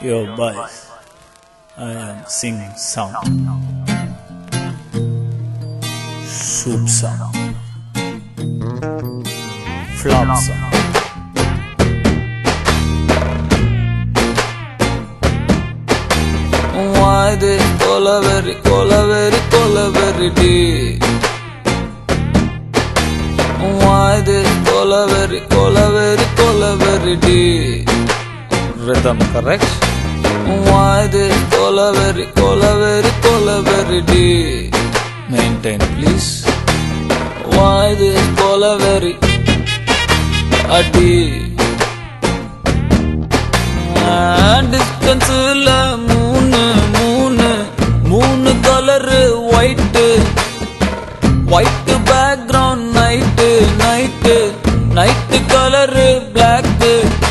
your voice. I am singing song, soup song, flop song. Why this collaberry, collaberry, very day? rhythm, correct? Why this collavery, collavery, collavery D? Maintain, please. Why this collavery, a D? Distance la moon, moon, moon color white, white background night, night, night color black.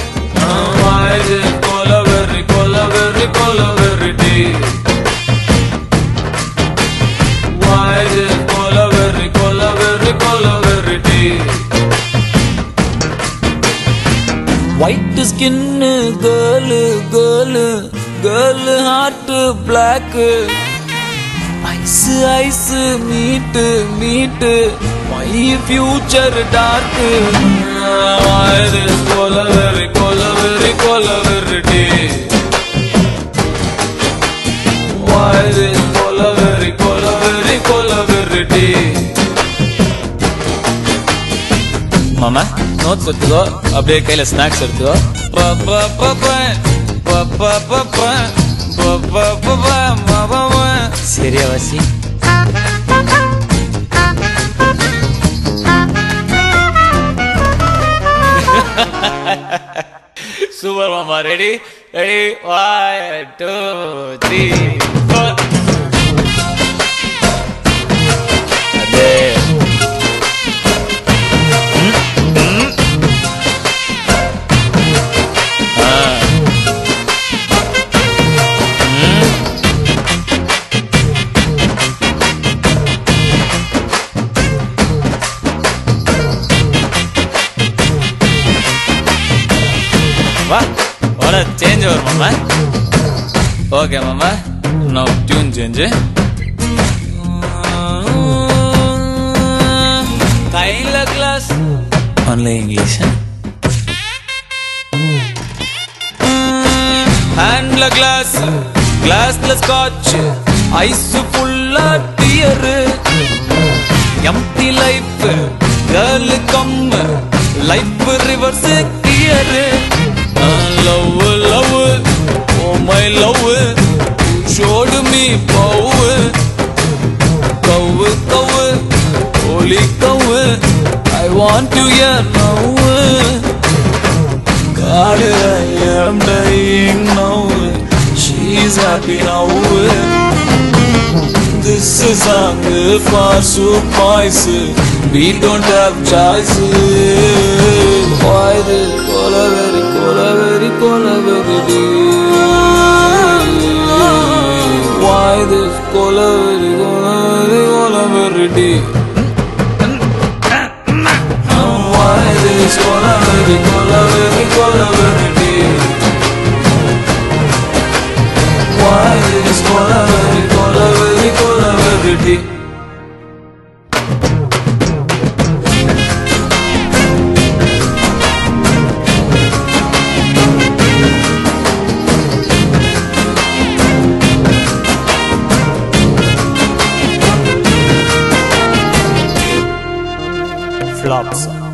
White skin girl girl girl heart black eyes eyes meet meet my future dark dark கொலவெறி கொலவெறி கொலவெறி டி. ಅಮ್ಮಮ್ಮ ನೋಡ್ಕೊತಿರೋ ಅಪ್ಡೇ ಕೈಲಿ snacks ಇರ್ತಿರೋ ಸರಿಯವಸಿ Super Mama, ready? Ready? One, two, three, four. மாமா. வர சேஞ்ச் வரும் மாமா. ஓகே மாமா. நோ டியூன் சேஞ்ச் கையில் கிளாஸ் ஒன்லி இங்கிலீஷ் ஹேண்ட்ல கிளாஸ் கிளாஸ்ல ஸ்காட்ச் ஐஸ் ஃபுல்லா beer empty life girl come life reverse gear love, love, oh my love, you showed me power. Cover, cover, holy cover, I want to hear now. God, I am dying now, she's happy now. This is song far so nice, we don't have choice. Why the color, color? gonna Why this color gonna gonna ready? Why this color color color flops.